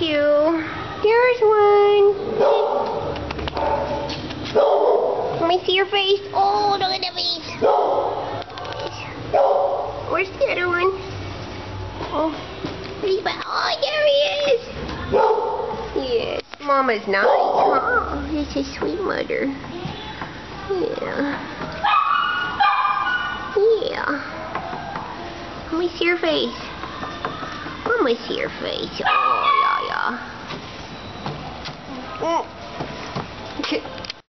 you. There's one. Let me see your face. Oh, look at the face. Where's the other one? Oh. Oh, there he is. Yes, Mama's nice, huh? It's a sweet mother. Yeah. Yeah. Let me see your face. Me see your face. Oh, yeah, yeah. Mm.